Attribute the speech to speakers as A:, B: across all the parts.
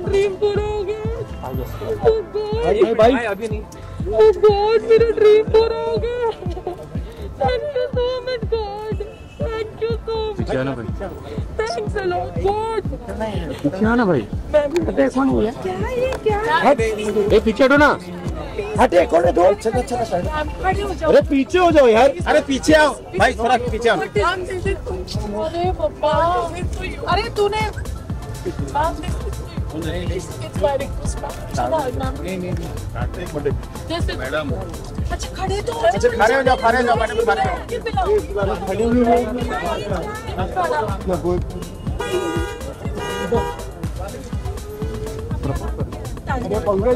A: Dream पूरा हो
B: भाई अभी नहीं
A: Oh God, मेरा ड्रीम पूरा हो गया मच
B: भाई
A: थैंक्स अ लॉट गॉड
B: क्या ना भाई?
A: मैं कौन हुआ क्या ये क्या
B: ए पीछे हटो ना।
C: हटे कौन है दो अच्छा अच्छा साइड
A: हो
C: अरे पीछे हो जाओ यार। अरे पीछे आओ। भाई थोड़ा पीछे आओ।
A: अरे तूने ने very जैसे मैडम अच्छा खड़े तो
C: अच्छा खड़े हो जाओ खड़े हो जाओ मैडम खड़े हो
A: खड़े हुए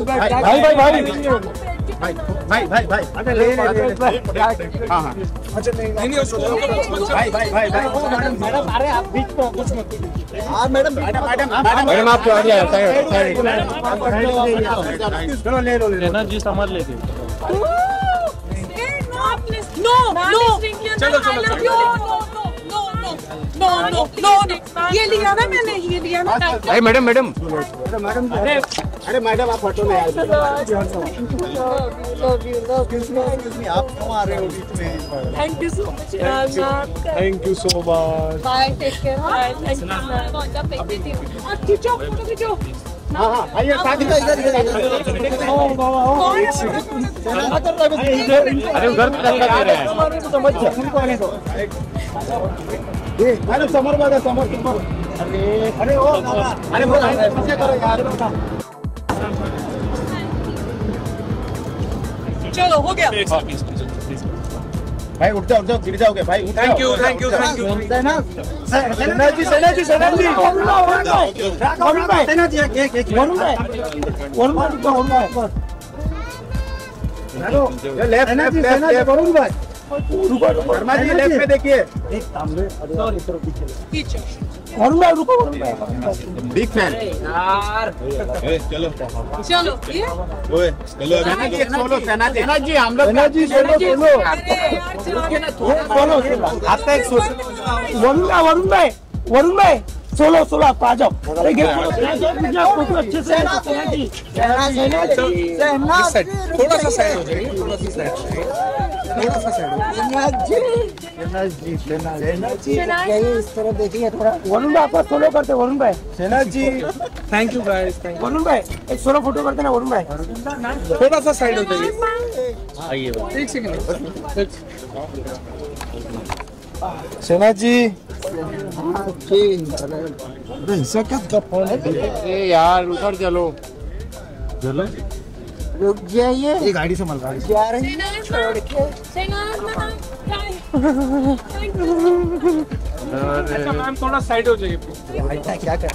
C: भाई भाई भाई भाई भाई भाई अरे ले ले ले हाँ हाँ अच्छा नहीं नहीं भाई भाई भाई भाई मैडम मैडम अरे आप बीच में कुछ मत हाँ मैडम मैडम मैडम
B: मैडम आप आ जाए
C: चलो ले लो ले लो
B: जी संभाल लेते
A: No, no, चलो चलो no no no no no no ये लिया ना मैंने ये लिया ना
B: मैडम मैडम
C: अरे मैडम अरे मैडम आप हटो ना यार
A: यू
C: आप क्यों आ रहे हो बीच में।
A: Thank you so much
C: thank you so much
A: bye take care bye thank you और खींचो फ़ोटो खींचो
C: हाँ हाँ आइए शादी का इधर इधर
B: अरे घर पे धक्का दे रहे हैं।
C: समझ अरे समर बघा समर समर। अरे अरे ओ अरे बोला पीछे करो यार।
A: चलो हो गया।
C: भाई उठ जाओ उठ जाओ गिर जाओगे भाई thank you thank you thank you Sena Sena ji सेना जी सेना जी वरुण भाई सेना जी एक एक वरुण भाई। वरुण भाई वरुण भाई hello. Left left left Varun भाई। रुको रुको शर्मा जी लेफ़्ट में देखिए। एक सामने सॉरी सर पीछे।
A: पीछे।
C: वरुण भाई रुको वरुण भाई बिग फ़ैन
B: चलो।
A: चलो। ये।
B: ओए चलो
C: सेना जी एक सोलो सेना जी सेना जी हम लोग सेना जी सोलो सोलो
A: अरे यार चलो
C: सोलो आपका एक सोलो वरुण भाई वरुण भाई वरुण भाई सोलो सोलो आप आ जाओ। अच्छे से सेना जी सेना जी सेना
B: थोड़ा सा साइड हो जाइए थोड़ा सा साइड थोड़ा सा
C: इस तरह देखिए थोड़ा वरुण भाई आपका सोलो करते वरुण भाई Sena ji
B: thank you guys
C: Varun भाई एक सोलो फ़ोटो करते ना वरुण भाई
B: थोड़ा सा साइड हो जाइए आइए एक सेकंड
C: सेना जी क्या
B: ए यार उधर चलो
C: रुक जाइए। ये गाड़ी संभाल गाड़ी जा रही
A: छोड़ के।
B: अच्छा मैम थोड़ा साइड हो जाइए
C: क्या कर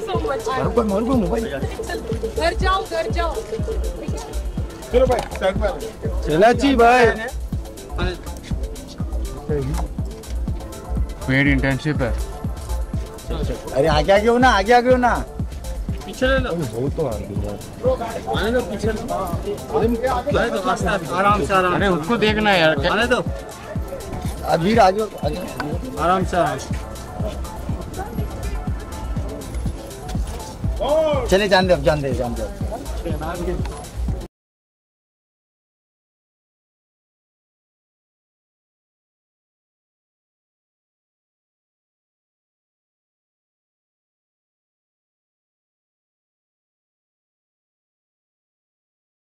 A: सो घर जाओ घर जाओ।
B: चलो भाई साइड
C: जी भाई।
B: पेड इंटर्नशिप है।
C: अरे आगे आगे हो ना आगे आगे हो ना
B: पीछे ले लो।
C: बहुत तो
B: आने दो पीछे। आने दो आराम से आराम अरे उसको देखना यार आने दो।
C: अभी राजू
B: आराम से आराम
C: चले जान दे अब जान दे जान दे।